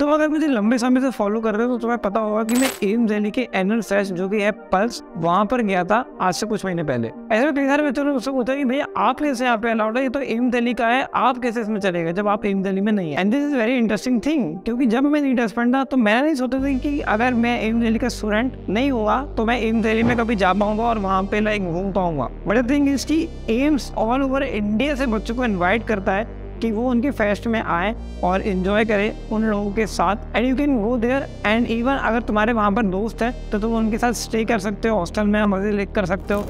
तो अगर मुझे लंबे समय से फॉलो कर रहे हो तो तुम्हें पता होगा कि मैं एम दिल्ली के एनुअल फेस्ट जो कि है पल्स वहाँ पर गया था आज से कुछ महीने पहले। ऐसे में कई सारे बच्चों ने मुझसे पूछा कि, भैया, आप कैसे यहाँ पे अलाउड है? ये तो एम दिल्ली का है, आप कैसे इसमें चलेगा जब आप एम दिल्ली में नहीं है? And this is very interesting thing क्योंकि जब मैं एस्पेंट था तो मैं नहीं सोचता था कि अगर मैं एम दिल्ली का स्टूडेंट नहीं हुआ तो मैं एम दिल्ली में कभी जा पाऊँगा और वहाँ पे लाइक घूम पाऊँगा। बट थिंग इज़ की एम्स ऑल ओवर इंडिया से बच्चों को इन्वाइट करता है कि वो उनके फेस्ट में आए और इन्जॉय करें उन लोगों के साथ। And you can go there and even अगर तुम्हारे वहाँ पर दोस्त है तो तुम उनके साथ स्टे कर सकते हो हॉस्टल में मज़े ले कर सकते हो।